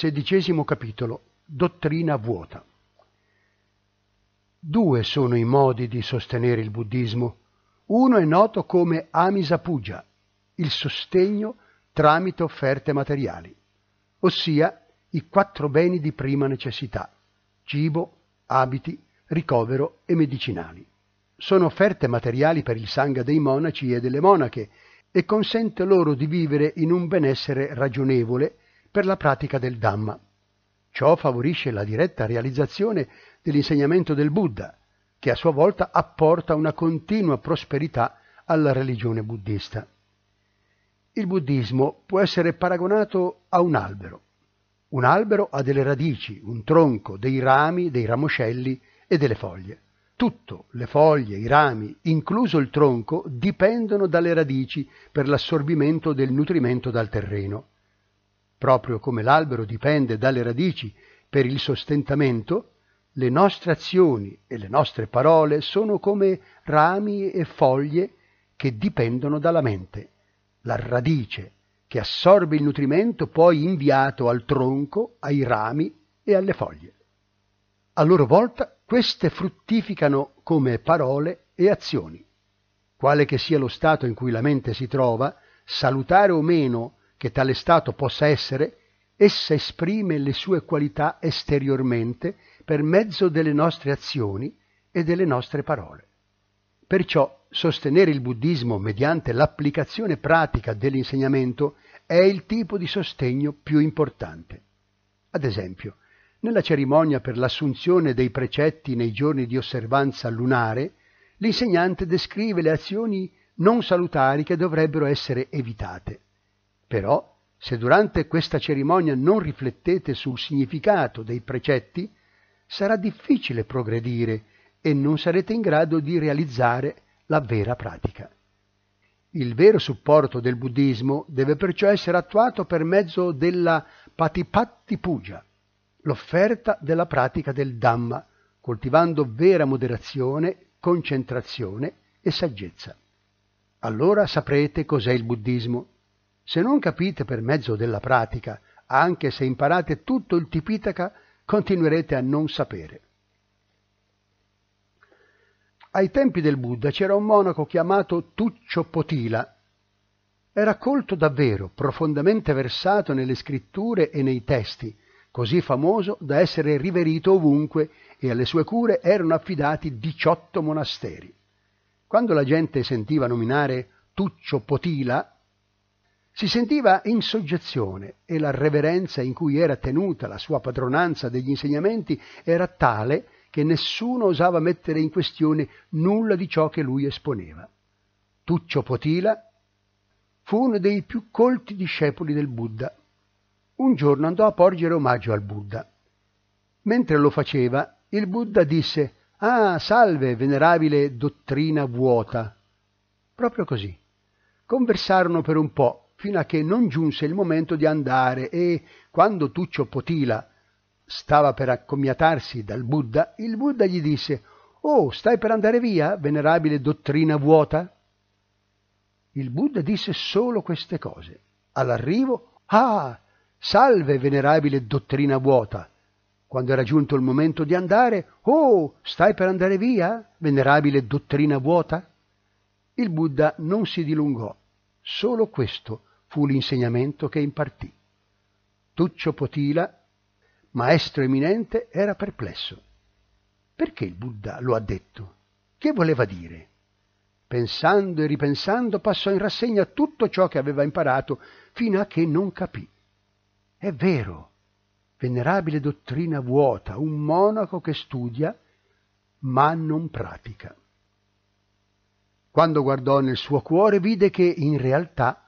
Sedicesimo capitolo. Dottrina vuota. Due sono i modi di sostenere il buddismo. Uno è noto come Amisa Puja, il sostegno tramite offerte materiali, ossia i quattro beni di prima necessità, cibo, abiti, ricovero e medicinali. Sono offerte materiali per il sangha dei monaci e delle monache e consente loro di vivere in un benessere ragionevole per la pratica del Dhamma. Ciò favorisce la diretta realizzazione dell'insegnamento del Buddha, che a sua volta apporta una continua prosperità alla religione buddista. Il buddismo può essere paragonato a un albero. Un albero ha delle radici, un tronco, dei rami, dei ramoscelli e delle foglie. Tutto, le foglie, i rami, incluso il tronco, dipendono dalle radici per l'assorbimento del nutrimento dal terreno. Proprio come l'albero dipende dalle radici per il sostentamento, le nostre azioni e le nostre parole sono come rami e foglie che dipendono dalla mente, la radice che assorbe il nutrimento poi inviato al tronco, ai rami e alle foglie. A loro volta queste fruttificano come parole e azioni. Quale che sia lo stato in cui la mente si trova, salutare o meno che tale stato possa essere, essa esprime le sue qualità esteriormente per mezzo delle nostre azioni e delle nostre parole. Perciò sostenere il buddismo mediante l'applicazione pratica dell'insegnamento è il tipo di sostegno più importante. Ad esempio, nella cerimonia per l'assunzione dei precetti nei giorni di osservanza lunare, l'insegnante descrive le azioni non salutari che dovrebbero essere evitate. Però, se durante questa cerimonia non riflettete sul significato dei precetti, sarà difficile progredire e non sarete in grado di realizzare la vera pratica. Il vero supporto del buddismo deve perciò essere attuato per mezzo della Patipatti Puja, l'offerta della pratica del Dhamma, coltivando vera moderazione, concentrazione e saggezza. Allora saprete cos'è il buddismo se non capite per mezzo della pratica, anche se imparate tutto il Tipitaka, continuerete a non sapere. Ai tempi del Buddha c'era un monaco chiamato Tuccio Potila. Era colto davvero, profondamente versato nelle scritture e nei testi, così famoso da essere riverito ovunque e alle sue cure erano affidati diciotto monasteri. Quando la gente sentiva nominare Tuccio Potila, si sentiva in soggezione e la reverenza in cui era tenuta la sua padronanza degli insegnamenti era tale che nessuno osava mettere in questione nulla di ciò che lui esponeva. Tuccio Potila fu uno dei più colti discepoli del Buddha. Un giorno andò a porgere omaggio al Buddha. Mentre lo faceva, il Buddha disse Ah, salve, venerabile dottrina vuota. Proprio così. Conversarono per un po' fino a che non giunse il momento di andare e, quando Tuccio Potila stava per accomiatarsi dal Buddha, il Buddha gli disse «Oh, stai per andare via, venerabile dottrina vuota?» Il Buddha disse solo queste cose. All'arrivo «Ah, salve, venerabile dottrina vuota!» Quando era giunto il momento di andare «Oh, stai per andare via, venerabile dottrina vuota?» Il Buddha non si dilungò, solo questo fu l'insegnamento che impartì. Tuccio Potila, maestro eminente, era perplesso. Perché il Buddha lo ha detto? Che voleva dire? Pensando e ripensando passò in rassegna tutto ciò che aveva imparato fino a che non capì. È vero, venerabile dottrina vuota, un monaco che studia ma non pratica. Quando guardò nel suo cuore vide che in realtà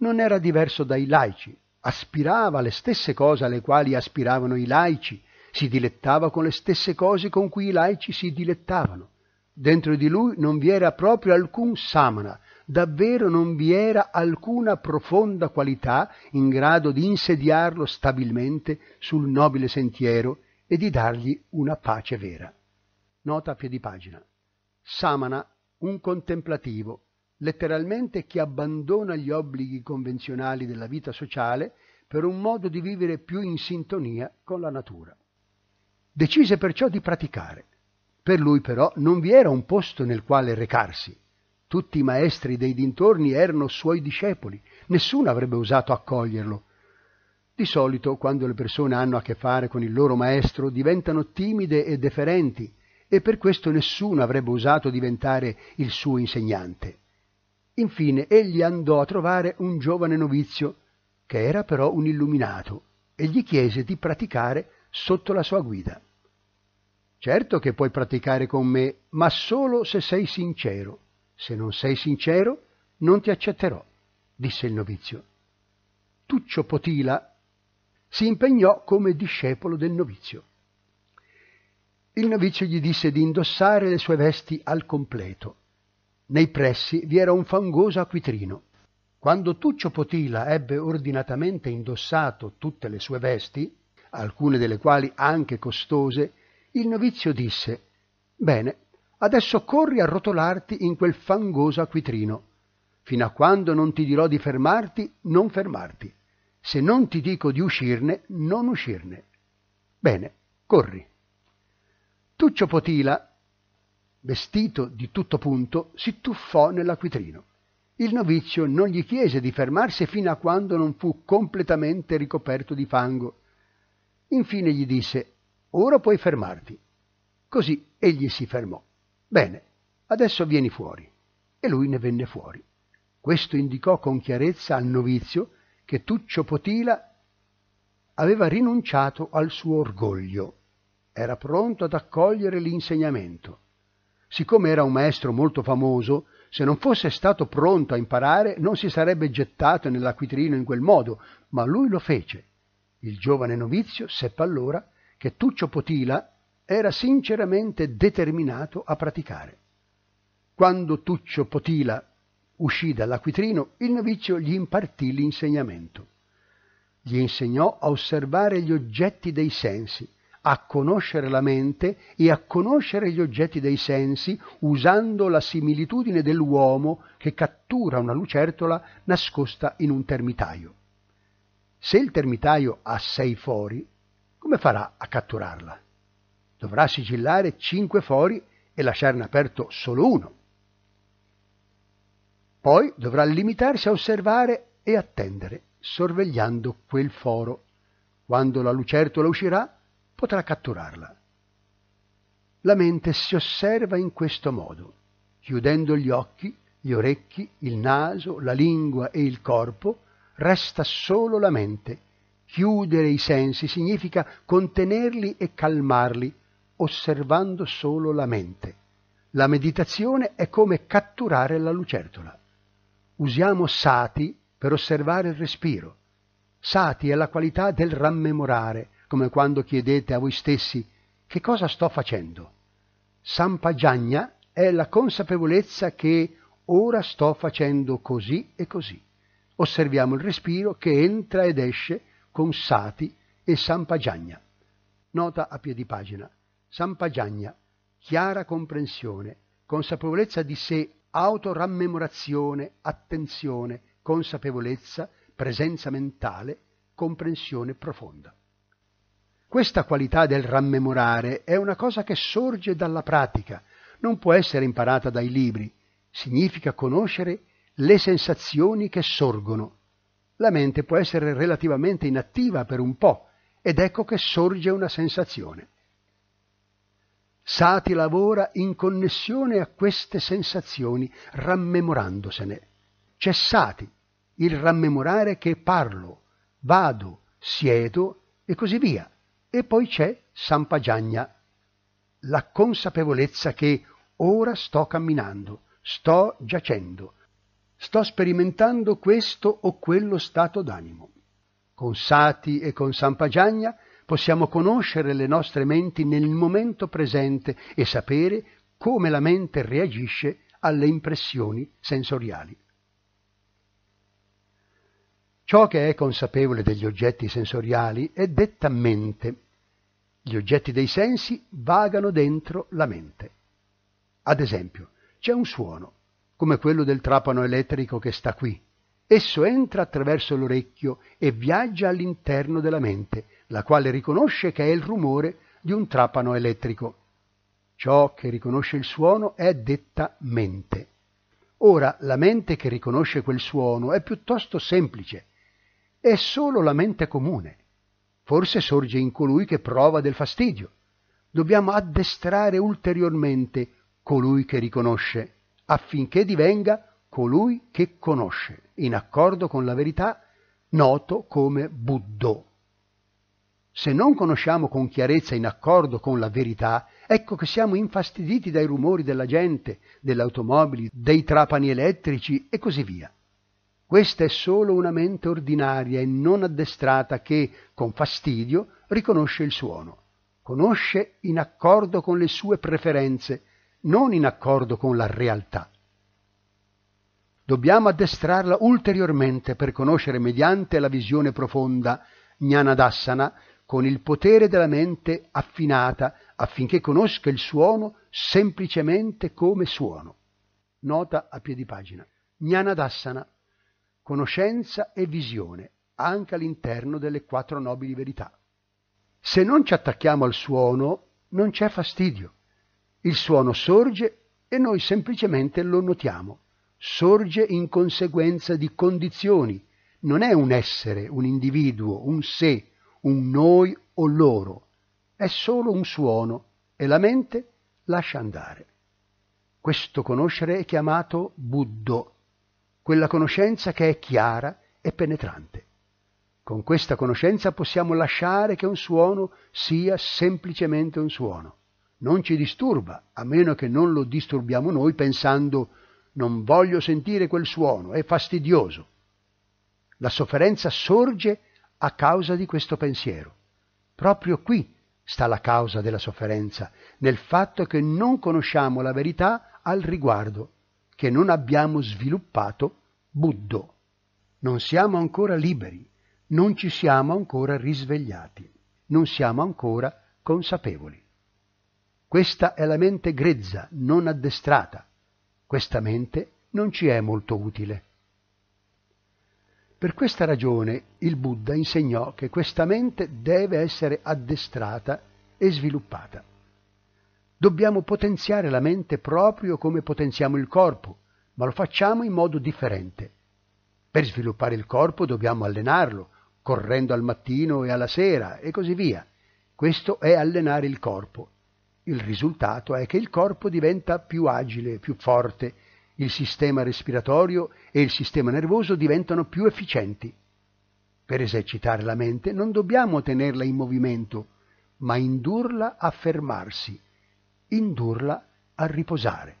non era diverso dai laici, aspirava alle stesse cose alle quali aspiravano i laici, si dilettava con le stesse cose con cui i laici si dilettavano. Dentro di lui non vi era proprio alcun samana, davvero non vi era alcuna profonda qualità in grado di insediarlo stabilmente sul nobile sentiero e di dargli una pace vera. Nota a piedi pagina. Samana, un contemplativo, letteralmente chi abbandona gli obblighi convenzionali della vita sociale per un modo di vivere più in sintonia con la natura. Decise perciò di praticare. Per lui però non vi era un posto nel quale recarsi. Tutti i maestri dei dintorni erano suoi discepoli, nessuno avrebbe osato accoglierlo. Di solito, quando le persone hanno a che fare con il loro maestro, diventano timide e deferenti, e per questo nessuno avrebbe osato diventare il suo insegnante. Infine egli andò a trovare un giovane novizio, che era però un illuminato, e gli chiese di praticare sotto la sua guida. Certo che puoi praticare con me, ma solo se sei sincero. Se non sei sincero, non ti accetterò, disse il novizio. Tuccio Potila si impegnò come discepolo del novizio. Il novizio gli disse di indossare le sue vesti al completo. Nei pressi vi era un fangoso acquitrino. Quando Tuccio Potila ebbe ordinatamente indossato tutte le sue vesti, alcune delle quali anche costose, il novizio disse Bene, adesso corri a rotolarti in quel fangoso acquitrino. Fino a quando non ti dirò di fermarti, non fermarti. Se non ti dico di uscirne, non uscirne. Bene, corri. Tuccio Potila, vestito di tutto punto, si tuffò nell'acquitrino. Il novizio non gli chiese di fermarsi fino a quando non fu completamente ricoperto di fango. Infine gli disse Ora puoi fermarti. Così egli si fermò. Bene, adesso vieni fuori. E lui ne venne fuori. Questo indicò con chiarezza al novizio che Tuccio Potila aveva rinunciato al suo orgoglio era pronto ad accogliere l'insegnamento. Siccome era un maestro molto famoso, se non fosse stato pronto a imparare non si sarebbe gettato nell'acquitrino in quel modo, ma lui lo fece. Il giovane novizio seppe allora che Tuccio Potila era sinceramente determinato a praticare. Quando Tuccio Potila uscì dall'acquitrino, il novizio gli impartì l'insegnamento. Gli insegnò a osservare gli oggetti dei sensi, a conoscere la mente e a conoscere gli oggetti dei sensi usando la similitudine dell'uomo che cattura una lucertola nascosta in un termitaio. Se il termitaio ha sei fori, come farà a catturarla? Dovrà sigillare cinque fori e lasciarne aperto solo uno. Poi dovrà limitarsi a osservare e attendere, sorvegliando quel foro. Quando la lucertola uscirà, potrà catturarla. La mente si osserva in questo modo, chiudendo gli occhi, gli orecchi, il naso, la lingua e il corpo, resta solo la mente. Chiudere i sensi significa contenerli e calmarli, osservando solo la mente. La meditazione è come catturare la lucertola. Usiamo sati per osservare il respiro. Sati è la qualità del rammemorare, come quando chiedete a voi stessi che cosa sto facendo. Sampagagna è la consapevolezza che ora sto facendo così e così. Osserviamo il respiro che entra ed esce con sati e sampagagna. Nota a piedi pagina. Sampagagna, chiara comprensione, consapevolezza di sé, autorammemorazione, attenzione, consapevolezza, presenza mentale, comprensione profonda. Questa qualità del rammemorare è una cosa che sorge dalla pratica, non può essere imparata dai libri, significa conoscere le sensazioni che sorgono. La mente può essere relativamente inattiva per un po' ed ecco che sorge una sensazione. Sati lavora in connessione a queste sensazioni, rammemorandosene. C'è Sati, il rammemorare che parlo, vado, siedo e così via. E poi c'è Sampagagna, la consapevolezza che ora sto camminando, sto giacendo, sto sperimentando questo o quello stato d'animo. Con Sati e con Sampagagna possiamo conoscere le nostre menti nel momento presente e sapere come la mente reagisce alle impressioni sensoriali. Ciò che è consapevole degli oggetti sensoriali è detta mente. Gli oggetti dei sensi vagano dentro la mente. Ad esempio, c'è un suono, come quello del trapano elettrico che sta qui, Esso entra attraverso l'orecchio e viaggia all'interno della mente, la quale riconosce che è il rumore di un trapano elettrico. Ciò che riconosce il suono è detta mente. Ora, la mente che riconosce quel suono è piuttosto semplice. È solo la mente comune. Forse sorge in colui che prova del fastidio. Dobbiamo addestrare ulteriormente colui che riconosce, affinché divenga colui che conosce, in accordo con la verità, noto come Buddho. Se non conosciamo con chiarezza in accordo con la verità, ecco che siamo infastiditi dai rumori della gente, delle automobili, dei trapani elettrici e così via. Questa è solo una mente ordinaria e non addestrata che, con fastidio, riconosce il suono. Conosce in accordo con le sue preferenze, non in accordo con la realtà. Dobbiamo addestrarla ulteriormente per conoscere mediante la visione profonda, Jnanadassana, con il potere della mente affinata affinché conosca il suono semplicemente come suono. Nota a piedi pagina. Jnanadassana, conoscenza e visione, anche all'interno delle quattro nobili verità. Se non ci attacchiamo al suono, non c'è fastidio. Il suono sorge e noi semplicemente lo notiamo. Sorge in conseguenza di condizioni, non è un essere, un individuo, un sé, un noi o loro, è solo un suono e la mente lascia andare. Questo conoscere è chiamato Buddho, quella conoscenza che è chiara e penetrante. Con questa conoscenza possiamo lasciare che un suono sia semplicemente un suono. Non ci disturba, a meno che non lo disturbiamo noi pensando non voglio sentire quel suono, è fastidioso. La sofferenza sorge a causa di questo pensiero. Proprio qui sta la causa della sofferenza, nel fatto che non conosciamo la verità al riguardo, che non abbiamo sviluppato Buddho. Non siamo ancora liberi, non ci siamo ancora risvegliati, non siamo ancora consapevoli. Questa è la mente grezza, non addestrata. Questa mente non ci è molto utile. Per questa ragione il Buddha insegnò che questa mente deve essere addestrata e sviluppata. Dobbiamo potenziare la mente proprio come potenziamo il corpo, ma lo facciamo in modo differente. Per sviluppare il corpo dobbiamo allenarlo, correndo al mattino e alla sera e così via. Questo è allenare il corpo. Il risultato è che il corpo diventa più agile, più forte, il sistema respiratorio e il sistema nervoso diventano più efficienti. Per esercitare la mente non dobbiamo tenerla in movimento, ma indurla a fermarsi, indurla a riposare.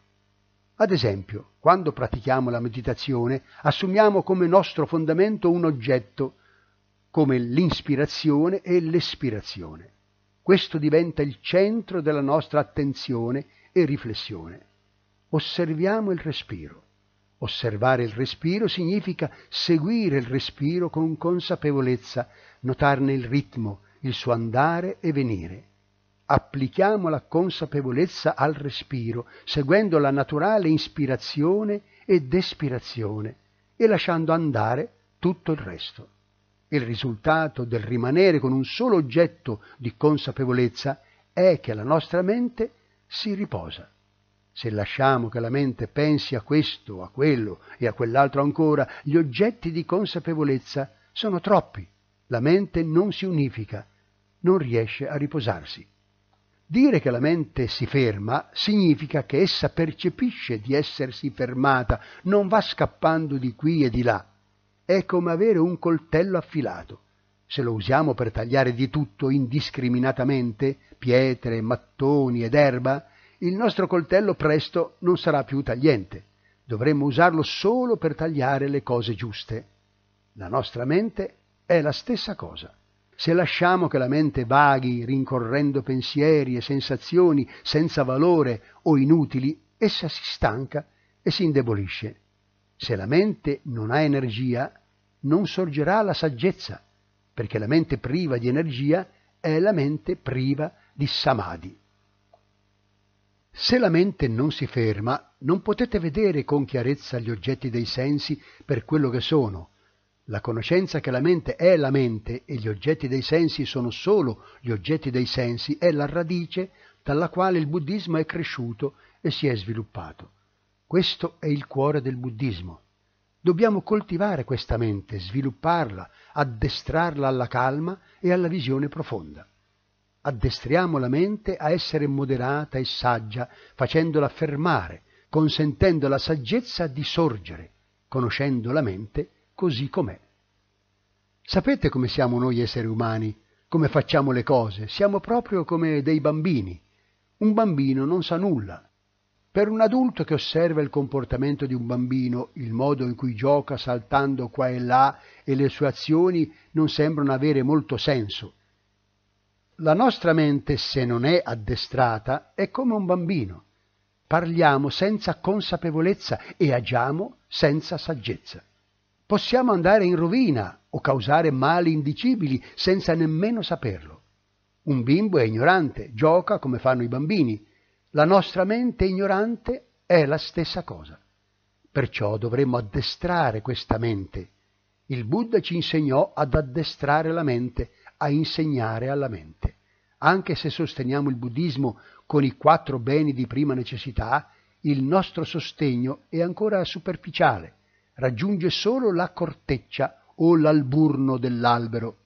Ad esempio, quando pratichiamo la meditazione, assumiamo come nostro fondamento un oggetto, come l'inspirazione e l'espirazione. Questo diventa il centro della nostra attenzione e riflessione osserviamo il respiro. Osservare il respiro significa seguire il respiro con consapevolezza, notarne il ritmo, il suo andare e venire. Applichiamo la consapevolezza al respiro, seguendo la naturale ispirazione ed espirazione e lasciando andare tutto il resto. Il risultato del rimanere con un solo oggetto di consapevolezza è che la nostra mente si riposa. Se lasciamo che la mente pensi a questo, a quello e a quell'altro ancora, gli oggetti di consapevolezza sono troppi. La mente non si unifica, non riesce a riposarsi. Dire che la mente si ferma significa che essa percepisce di essersi fermata, non va scappando di qui e di là. È come avere un coltello affilato. Se lo usiamo per tagliare di tutto indiscriminatamente, pietre, mattoni ed erba, il nostro coltello presto non sarà più tagliente. Dovremmo usarlo solo per tagliare le cose giuste. La nostra mente è la stessa cosa. Se lasciamo che la mente vaghi rincorrendo pensieri e sensazioni senza valore o inutili, essa si stanca e si indebolisce. Se la mente non ha energia, non sorgerà la saggezza, perché la mente priva di energia è la mente priva di samadhi. Se la mente non si ferma, non potete vedere con chiarezza gli oggetti dei sensi per quello che sono. La conoscenza che la mente è la mente e gli oggetti dei sensi sono solo gli oggetti dei sensi è la radice dalla quale il buddismo è cresciuto e si è sviluppato. Questo è il cuore del buddismo. Dobbiamo coltivare questa mente, svilupparla, addestrarla alla calma e alla visione profonda. Addestriamo la mente a essere moderata e saggia, facendola fermare, consentendo alla saggezza di sorgere, conoscendo la mente così com'è. Sapete come siamo noi esseri umani, come facciamo le cose? Siamo proprio come dei bambini. Un bambino non sa nulla. Per un adulto che osserva il comportamento di un bambino, il modo in cui gioca saltando qua e là e le sue azioni non sembrano avere molto senso. La nostra mente, se non è addestrata, è come un bambino. Parliamo senza consapevolezza e agiamo senza saggezza. Possiamo andare in rovina o causare mali indicibili senza nemmeno saperlo. Un bimbo è ignorante, gioca come fanno i bambini. La nostra mente ignorante è la stessa cosa. Perciò dovremmo addestrare questa mente. Il Buddha ci insegnò ad addestrare la mente, a insegnare alla mente. Anche se sosteniamo il buddismo con i quattro beni di prima necessità, il nostro sostegno è ancora superficiale, raggiunge solo la corteccia o l'alburno dell'albero.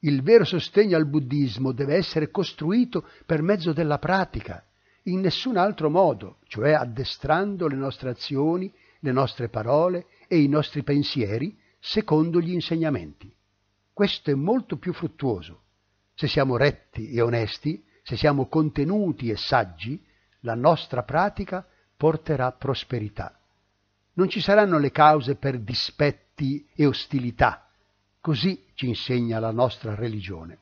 Il vero sostegno al buddismo deve essere costruito per mezzo della pratica, in nessun altro modo, cioè addestrando le nostre azioni, le nostre parole e i nostri pensieri secondo gli insegnamenti. Questo è molto più fruttuoso. Se siamo retti e onesti, se siamo contenuti e saggi, la nostra pratica porterà prosperità. Non ci saranno le cause per dispetti e ostilità, Così ci insegna la nostra religione.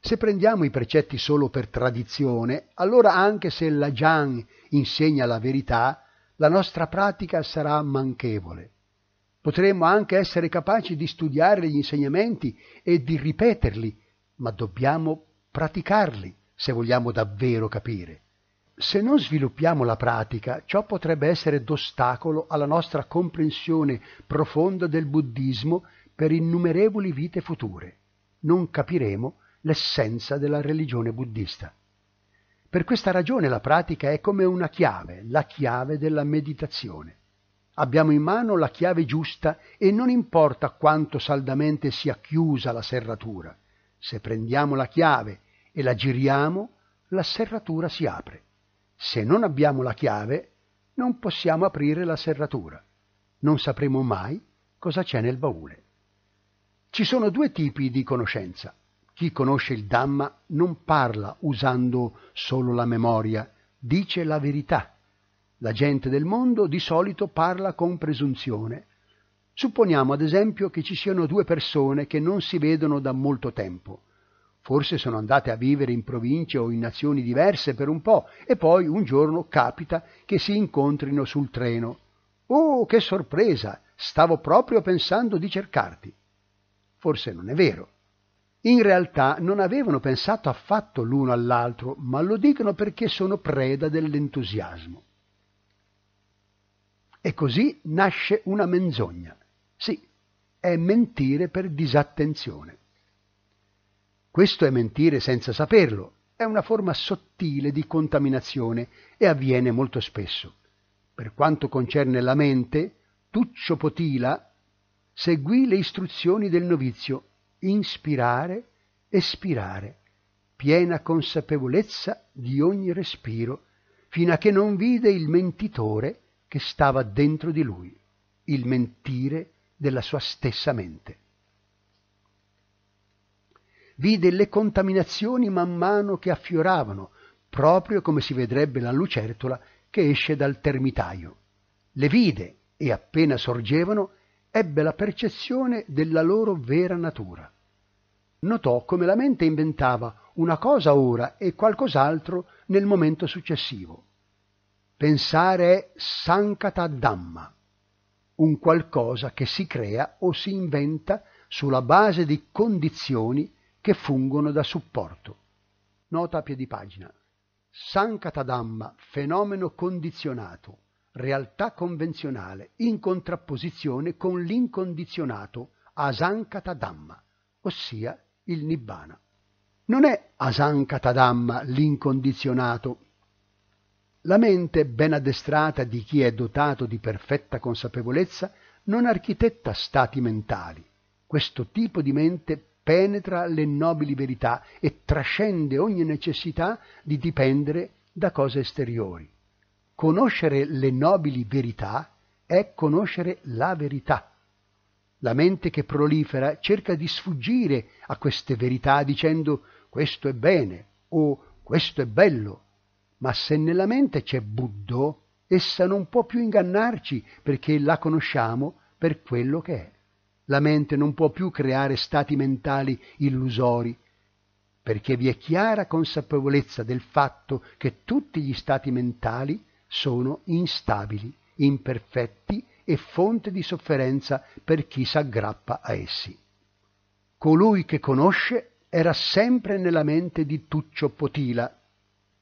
Se prendiamo i precetti solo per tradizione, allora anche se la Jiang insegna la verità, la nostra pratica sarà manchevole. Potremmo anche essere capaci di studiare gli insegnamenti e di ripeterli, ma dobbiamo praticarli se vogliamo davvero capire. Se non sviluppiamo la pratica, ciò potrebbe essere d'ostacolo alla nostra comprensione profonda del buddismo per innumerevoli vite future. Non capiremo l'essenza della religione buddista. Per questa ragione la pratica è come una chiave, la chiave della meditazione. Abbiamo in mano la chiave giusta e non importa quanto saldamente sia chiusa la serratura. Se prendiamo la chiave e la giriamo, la serratura si apre. Se non abbiamo la chiave, non possiamo aprire la serratura. Non sapremo mai cosa c'è nel baule. Ci sono due tipi di conoscenza. Chi conosce il Dhamma non parla usando solo la memoria, dice la verità. La gente del mondo di solito parla con presunzione. Supponiamo ad esempio che ci siano due persone che non si vedono da molto tempo. Forse sono andate a vivere in province o in nazioni diverse per un po' e poi un giorno capita che si incontrino sul treno. Oh, che sorpresa! Stavo proprio pensando di cercarti. Forse non è vero. In realtà non avevano pensato affatto l'uno all'altro, ma lo dicono perché sono preda dell'entusiasmo. E così nasce una menzogna. Sì, è mentire per disattenzione. Questo è mentire senza saperlo, è una forma sottile di contaminazione e avviene molto spesso. Per quanto concerne la mente, Tuccio Potila seguì le istruzioni del novizio inspirare, espirare, piena consapevolezza di ogni respiro, fino a che non vide il mentitore che stava dentro di lui, il mentire della sua stessa mente vide le contaminazioni man mano che affioravano, proprio come si vedrebbe la lucertola che esce dal termitaio. Le vide e appena sorgevano ebbe la percezione della loro vera natura. Notò come la mente inventava una cosa ora e qualcos'altro nel momento successivo. Pensare è Sankata Dhamma, un qualcosa che si crea o si inventa sulla base di condizioni che fungono da supporto. Nota a piedi pagina. Sankatadhamma, fenomeno condizionato, realtà convenzionale, in contrapposizione con l'incondizionato Asankatadhamma, ossia il Nibbana. Non è Asankatadhamma l'incondizionato. La mente ben addestrata di chi è dotato di perfetta consapevolezza non architetta stati mentali. Questo tipo di mente penetra le nobili verità e trascende ogni necessità di dipendere da cose esteriori. Conoscere le nobili verità è conoscere la verità. La mente che prolifera cerca di sfuggire a queste verità dicendo questo è bene o questo è bello, ma se nella mente c'è Buddho, essa non può più ingannarci perché la conosciamo per quello che è. La mente non può più creare stati mentali illusori, perché vi è chiara consapevolezza del fatto che tutti gli stati mentali sono instabili, imperfetti e fonte di sofferenza per chi s'aggrappa a essi. Colui che conosce era sempre nella mente di Tuccio Potila,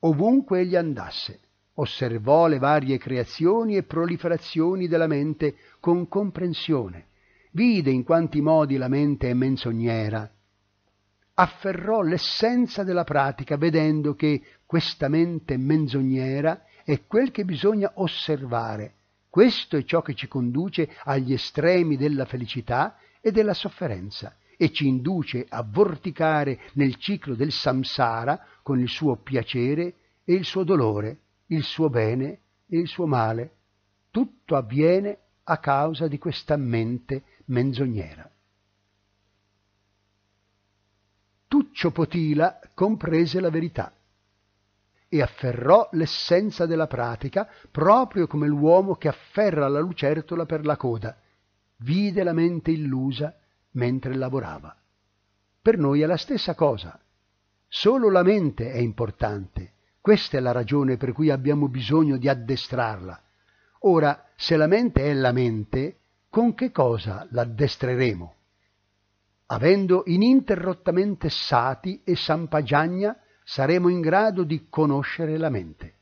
ovunque egli andasse, osservò le varie creazioni e proliferazioni della mente con comprensione, vide in quanti modi la mente è menzognera, afferrò l'essenza della pratica vedendo che questa mente menzognera è quel che bisogna osservare. Questo è ciò che ci conduce agli estremi della felicità e della sofferenza e ci induce a vorticare nel ciclo del samsara con il suo piacere e il suo dolore, il suo bene e il suo male. Tutto avviene a causa di questa mente menzognera. Tuccio Potila comprese la verità e afferrò l'essenza della pratica proprio come l'uomo che afferra la lucertola per la coda. Vide la mente illusa mentre lavorava. Per noi è la stessa cosa. Solo la mente è importante. Questa è la ragione per cui abbiamo bisogno di addestrarla. Ora, se la mente è la mente, con che cosa l'addestreremo? Avendo ininterrottamente Sati e Sampagagna, saremo in grado di conoscere la mente.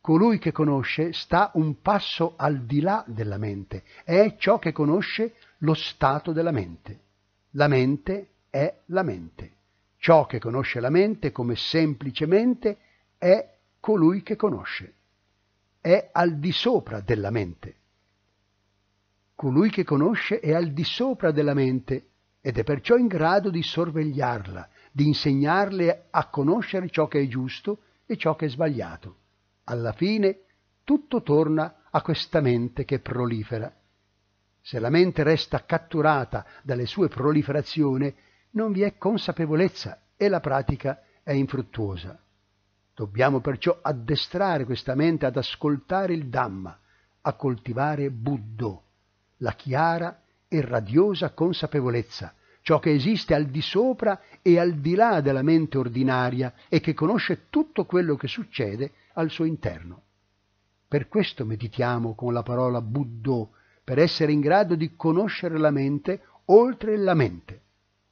Colui che conosce sta un passo al di là della mente, è ciò che conosce lo stato della mente. La mente è la mente. Ciò che conosce la mente come semplicemente è colui che conosce. È al di sopra della mente. Colui che conosce è al di sopra della mente ed è perciò in grado di sorvegliarla, di insegnarle a conoscere ciò che è giusto e ciò che è sbagliato. Alla fine tutto torna a questa mente che prolifera. Se la mente resta catturata dalle sue proliferazioni, non vi è consapevolezza e la pratica è infruttuosa. Dobbiamo perciò addestrare questa mente ad ascoltare il Dhamma, a coltivare Buddho, la chiara e radiosa consapevolezza, ciò che esiste al di sopra e al di là della mente ordinaria e che conosce tutto quello che succede al suo interno. Per questo meditiamo con la parola Buddho, per essere in grado di conoscere la mente oltre la mente.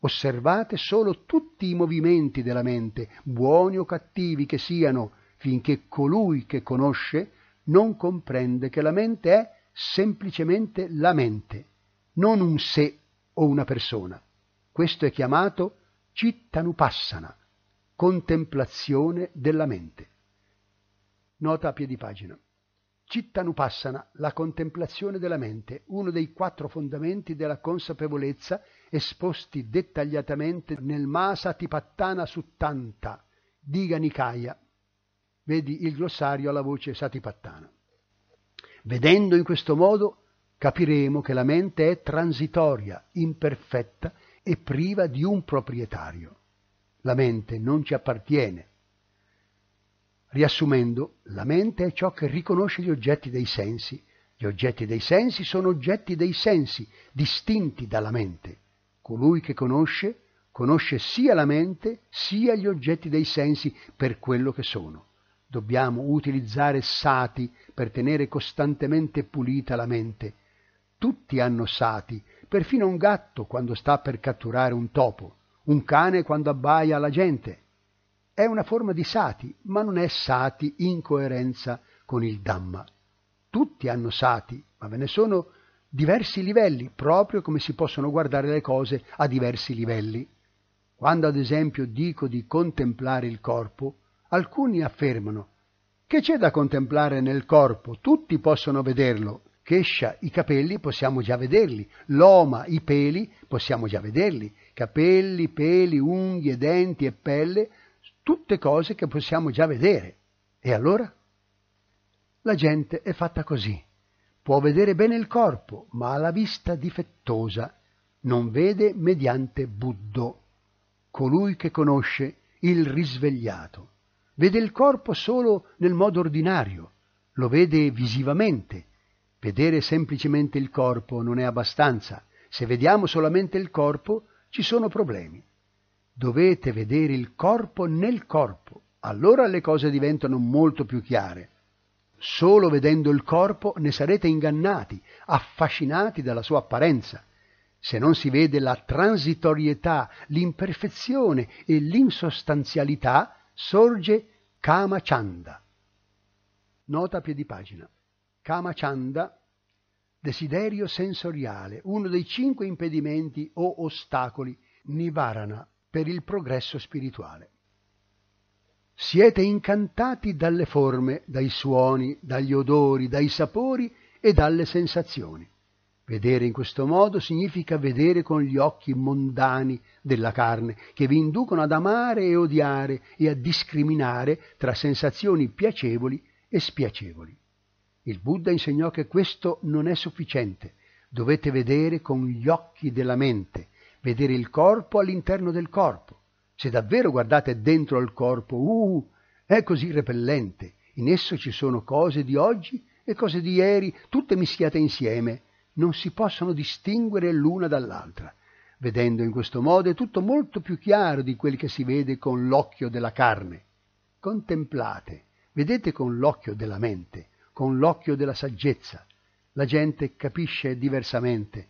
Osservate solo tutti i movimenti della mente, buoni o cattivi che siano, finché colui che conosce non comprende che la mente è semplicemente la mente, non un sé o una persona. Questo è chiamato cittanupassana, contemplazione della mente. Nota a piedi pagina. Cittanupassana, la contemplazione della mente, uno dei quattro fondamenti della consapevolezza esposti dettagliatamente nel Masatipattana Suttanta, Diga Nikaya. Vedi il glossario alla voce Satipattana. Vedendo in questo modo capiremo che la mente è transitoria, imperfetta e priva di un proprietario. La mente non ci appartiene. Riassumendo, la mente è ciò che riconosce gli oggetti dei sensi. Gli oggetti dei sensi sono oggetti dei sensi, distinti dalla mente. Colui che conosce, conosce sia la mente sia gli oggetti dei sensi per quello che sono. Dobbiamo utilizzare sati per tenere costantemente pulita la mente. Tutti hanno sati, perfino un gatto quando sta per catturare un topo, un cane quando abbaia alla gente. è una forma di sati, ma non è sati in coerenza con il Dhamma. Tutti hanno sati, ma ve ne sono diversi livelli, proprio come si possono guardare le cose a diversi livelli. Quando ad esempio dico di contemplare il corpo, alcuni affermano che c'è da contemplare nel corpo, tutti possono vederlo. Kesha, i capelli possiamo già vederli, l'oma, i peli possiamo già vederli, capelli, peli, unghie, denti e pelle, tutte cose che possiamo già vedere. E allora? La gente è fatta così. Può vedere bene il corpo, ma ha la vista difettosa. Non vede mediante Buddo, colui che conosce il risvegliato. Vede il corpo solo nel modo ordinario, lo vede visivamente. Vedere semplicemente il corpo non è abbastanza. Se vediamo solamente il corpo, ci sono problemi. Dovete vedere il corpo nel corpo, allora le cose diventano molto più chiare. Solo vedendo il corpo ne sarete ingannati, affascinati dalla sua apparenza. Se non si vede la transitorietà, l'imperfezione e l'insostanzialità, sorge Kama Chanda. Nota a piedi pagina. Kama Chanda, desiderio sensoriale, uno dei cinque impedimenti o ostacoli, Nivarana, per il progresso spirituale. Siete incantati dalle forme, dai suoni, dagli odori, dai sapori e dalle sensazioni. Vedere in questo modo significa vedere con gli occhi mondani della carne, che vi inducono ad amare e odiare e a discriminare tra sensazioni piacevoli e spiacevoli. Il Buddha insegnò che questo non è sufficiente, dovete vedere con gli occhi della mente, vedere il corpo all'interno del corpo. Se davvero guardate dentro al corpo, uh, è così repellente. In esso ci sono cose di oggi e cose di ieri, tutte mischiate insieme. Non si possono distinguere l'una dall'altra. Vedendo in questo modo è tutto molto più chiaro di quel che si vede con l'occhio della carne. Contemplate, vedete con l'occhio della mente, con l'occhio della saggezza. La gente capisce diversamente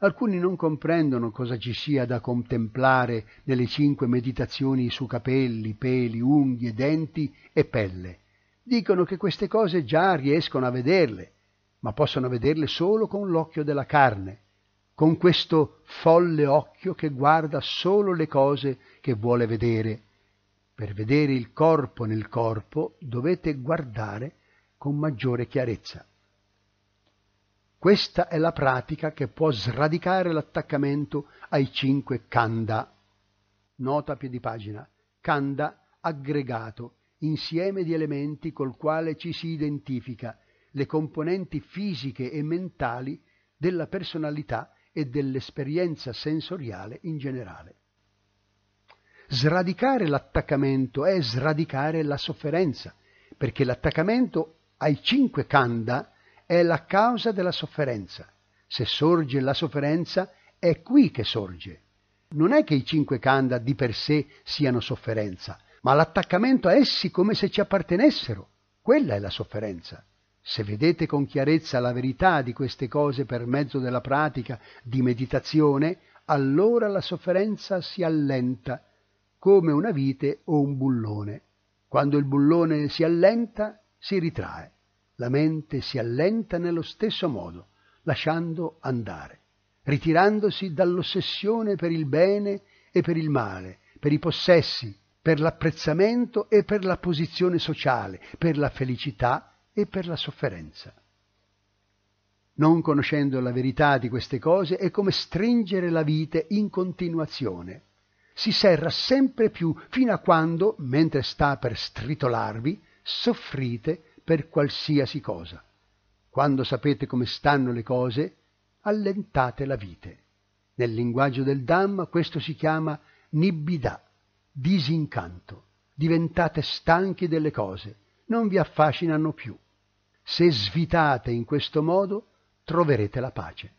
Alcuni non comprendono cosa ci sia da contemplare nelle cinque meditazioni su capelli, peli, unghie, denti e pelle. Dicono che queste cose già riescono a vederle, ma possono vederle solo con l'occhio della carne, con questo folle occhio che guarda solo le cose che vuole vedere. Per vedere il corpo nel corpo dovete guardare con maggiore chiarezza. Questa è la pratica che può sradicare l'attaccamento ai cinque kanda. Nota a piedi pagina. Kanda aggregato, insieme di elementi col quale ci si identifica le componenti fisiche e mentali della personalità e dell'esperienza sensoriale in generale. Sradicare l'attaccamento è sradicare la sofferenza, perché l'attaccamento ai cinque kanda è la causa della sofferenza. Se sorge la sofferenza, è qui che sorge. Non è che i cinque kanda di per sé siano sofferenza, ma l'attaccamento a essi come se ci appartenessero. Quella è la sofferenza. Se vedete con chiarezza la verità di queste cose per mezzo della pratica di meditazione, allora la sofferenza si allenta, come una vite o un bullone. Quando il bullone si allenta, si ritrae la mente si allenta nello stesso modo, lasciando andare, ritirandosi dall'ossessione per il bene e per il male, per i possessi, per l'apprezzamento e per la posizione sociale, per la felicità e per la sofferenza. Non conoscendo la verità di queste cose è come stringere la vite in continuazione. Si serra sempre più fino a quando, mentre sta per stritolarvi, soffrite per qualsiasi cosa. Quando sapete come stanno le cose, allentate la vite. Nel linguaggio del Dhamma questo si chiama nibbida, disincanto. Diventate stanchi delle cose, non vi affascinano più. Se svitate in questo modo, troverete la pace.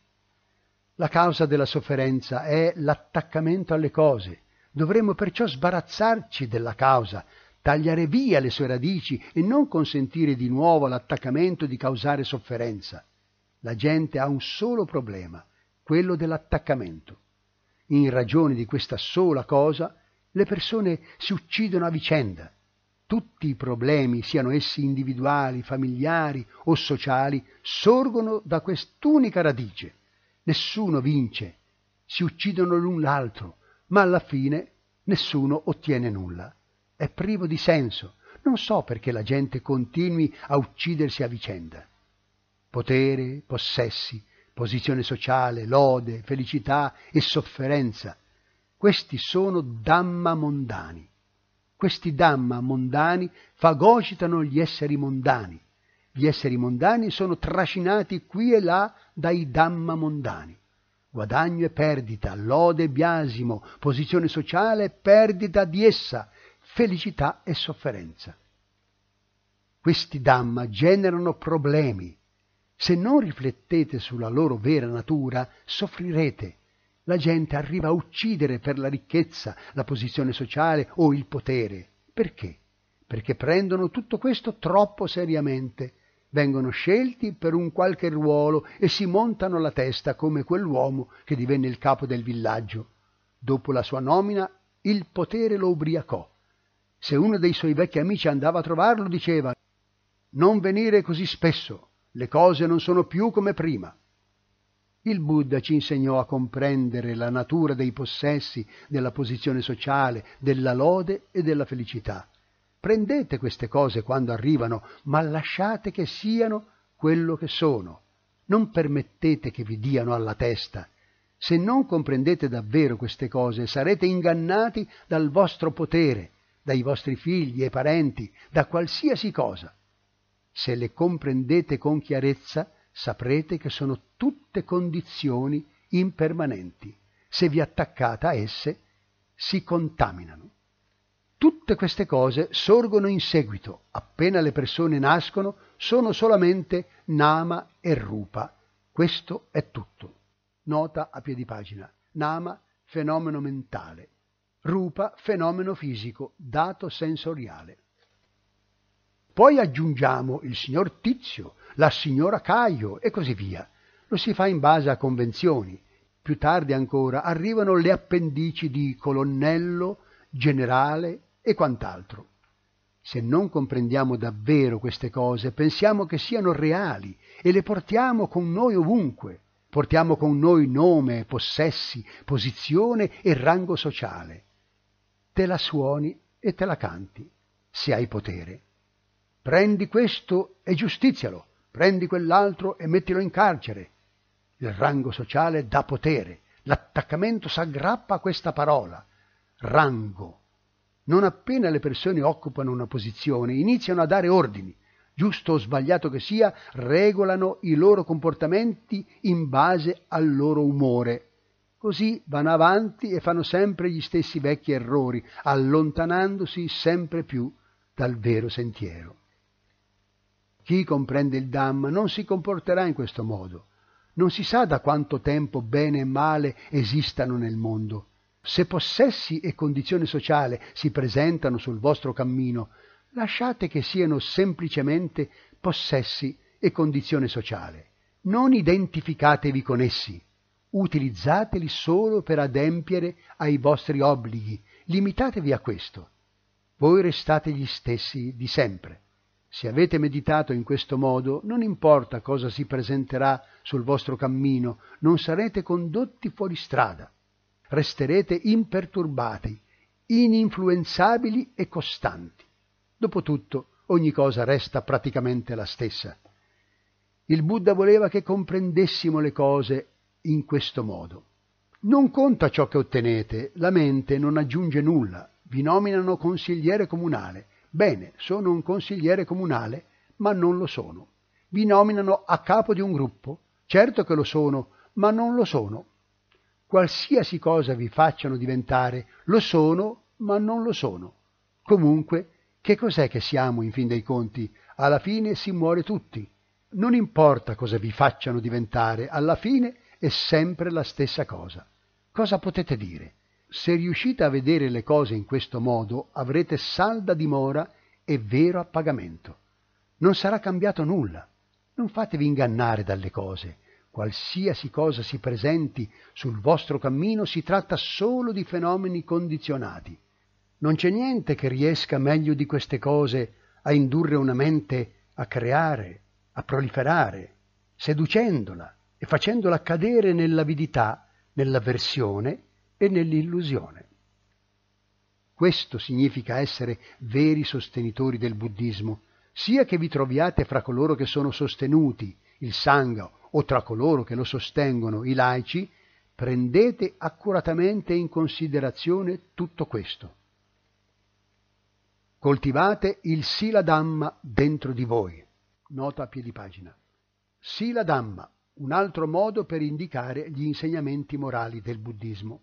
La causa della sofferenza è l'attaccamento alle cose. Dovremmo perciò sbarazzarci della causa, tagliare via le sue radici e non consentire di nuovo l'attaccamento di causare sofferenza. La gente ha un solo problema, quello dell'attaccamento. In ragione di questa sola cosa, Le persone si uccidono a vicenda. Tutti i problemi, siano essi individuali, familiari o sociali, sorgono da quest'unica radice. Nessuno vince, si uccidono l'un l'altro, ma alla fine nessuno ottiene nulla. È privo di senso. Non so perché la gente continui a uccidersi a vicenda. Potere, possessi, posizione sociale, lode, felicità e sofferenza. Questi sono Dhamma mondani. Questi Dhamma mondani fagocitano gli esseri mondani. Gli esseri mondani sono trascinati qui e là dai Dhamma mondani. Guadagno e perdita, lode e biasimo, posizione sociale e perdita di essa, felicità e sofferenza. Questi Dhamma generano problemi. Se non riflettete sulla loro vera natura, soffrirete la gente arriva a uccidere per la ricchezza, la posizione sociale o il potere. Perché? Perché prendono tutto questo troppo seriamente, vengono scelti per un qualche ruolo e si montano la testa come quell'uomo che divenne il capo del villaggio. Dopo la sua nomina il potere lo ubriacò. Se uno dei suoi vecchi amici andava a trovarlo diceva Non venire così spesso, le cose non sono più come prima. Il Buddha ci insegnò a comprendere la natura dei possessi, della posizione sociale, della lode e della felicità. Prendete queste cose quando arrivano, ma lasciate che siano quello che sono. Non permettete che vi diano alla testa. Se non comprendete davvero queste cose, sarete ingannati dal vostro potere, dai vostri figli e parenti, da qualsiasi cosa. Se le comprendete con chiarezza, saprete che sono tutte condizioni impermanenti. Se vi attaccate a esse, si contaminano. Tutte queste cose sorgono in seguito, appena le persone nascono, sono solamente Nama e Rupa. Questo è tutto. Nota a piedi pagina. Nama, fenomeno mentale. Rupa, fenomeno fisico, dato sensoriale. Poi aggiungiamo il signor Tizio, la signora Caio e così via. Lo si fa in base a convenzioni. Più tardi ancora arrivano le appendici di colonnello, generale e quant'altro. Se non comprendiamo davvero queste cose, pensiamo che siano reali e le portiamo con noi ovunque. Portiamo con noi nome, possessi, posizione e rango sociale. Te la suoni e te la canti, se hai potere. Prendi questo e giustizialo, prendi quell'altro e mettilo in carcere. Il rango sociale dà potere, l'attaccamento s'aggrappa a questa parola, rango. Non appena le persone occupano una posizione, iniziano a dare ordini, giusto o sbagliato che sia, regolano i loro comportamenti in base al loro umore. Così vanno avanti e fanno sempre gli stessi vecchi errori, allontanandosi sempre più dal vero sentiero. Chi comprende il Dhamma non si comporterà in questo modo. Non si sa da quanto tempo bene e male esistano nel mondo. Se possessi e condizione sociale si presentano sul vostro cammino, lasciate che siano semplicemente possessi e condizione sociale. Non identificatevi con essi. Utilizzateli solo per adempiere ai vostri obblighi. Limitatevi a questo. Voi restate gli stessi di sempre. Se avete meditato in questo modo, non importa cosa si presenterà sul vostro cammino, non sarete condotti fuori strada. Resterete imperturbati, ininfluenzabili e costanti. Dopotutto, ogni cosa resta praticamente la stessa. Il Buddha voleva che comprendessimo le cose in questo modo. Non conta ciò che ottenete, la mente non aggiunge nulla, vi nominano consigliere comunale, Bene, sono un consigliere comunale, ma non lo sono. Vi nominano a capo di un gruppo. Certo che lo sono, ma non lo sono. Qualsiasi cosa vi facciano diventare, lo sono, ma non lo sono. Comunque, che cos'è che siamo in fin dei conti? Alla fine si muore tutti. Non importa cosa vi facciano diventare, alla fine è sempre la stessa cosa. Cosa potete dire? Se riuscite a vedere le cose in questo modo, avrete salda dimora e vero appagamento. Non sarà cambiato nulla. Non fatevi ingannare dalle cose. Qualsiasi cosa si presenti sul vostro cammino si tratta solo di fenomeni condizionati. Non c'è niente che riesca meglio di queste cose a indurre una mente a creare, a proliferare, seducendola e facendola cadere nell'avidità, nell'avversione e nell'illusione. Questo significa essere veri sostenitori del buddismo, sia che vi troviate fra coloro che sono sostenuti, il Sangha, o tra coloro che lo sostengono, i laici, prendete accuratamente in considerazione tutto questo. Coltivate il Sila Dhamma dentro di voi. Nota a piedi pagina. Sila Dhamma, un altro modo per indicare gli insegnamenti morali del buddismo.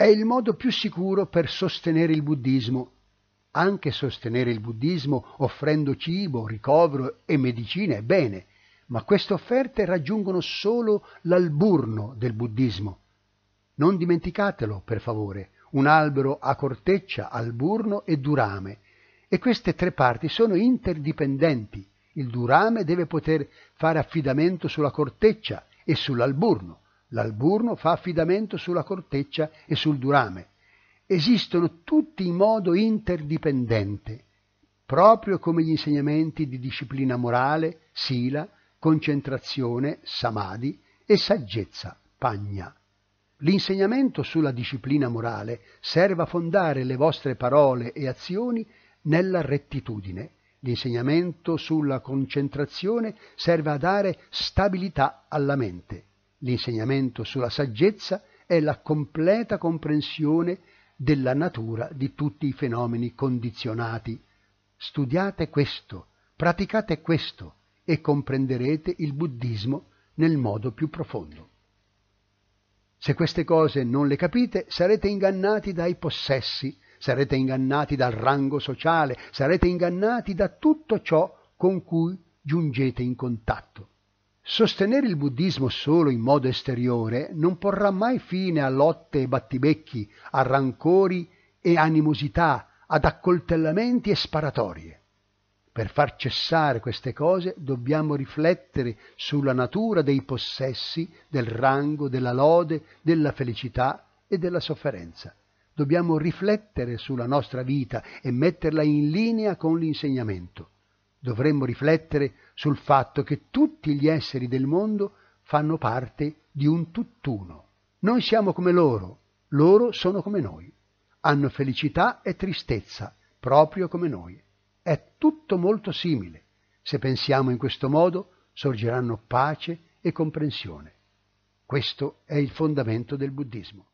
È il modo più sicuro per sostenere il buddismo. Anche sostenere il buddismo offrendo cibo, ricovero e medicina è bene, ma queste offerte raggiungono solo l'alburno del buddismo. Non dimenticatelo, per favore, un albero ha corteccia, alburno e durame, e queste tre parti sono interdipendenti. Il durame deve poter fare affidamento sulla corteccia e sull'alburno. L'alburno fa affidamento sulla corteccia e sul durame. Esistono tutti in modo interdipendente, proprio come gli insegnamenti di disciplina morale, sila, concentrazione, samadhi e saggezza, pagna. L'insegnamento sulla disciplina morale serve a fondare le vostre parole e azioni nella rettitudine. L'insegnamento sulla concentrazione serve a dare stabilità alla mente. L'insegnamento sulla saggezza è la completa comprensione della natura di tutti i fenomeni condizionati. Studiate questo, praticate questo e comprenderete il buddismo nel modo più profondo. Se queste cose non le capite, sarete ingannati dai possessi, sarete ingannati dal rango sociale, sarete ingannati da tutto ciò con cui giungete in contatto. Sostenere il buddismo solo in modo esteriore non porrà mai fine a lotte e battibecchi, a rancori e animosità, ad accoltellamenti e sparatorie. Per far cessare queste cose dobbiamo riflettere sulla natura dei possessi, del rango, della lode, della felicità e della sofferenza. Dobbiamo riflettere sulla nostra vita e metterla in linea con l'insegnamento. Dovremmo riflettere sul fatto che tutti gli esseri del mondo fanno parte di un tutt'uno. Noi siamo come loro, loro sono come noi. Hanno felicità e tristezza, proprio come noi. È tutto molto simile. Se pensiamo in questo modo, sorgeranno pace e comprensione. Questo è il fondamento del buddismo.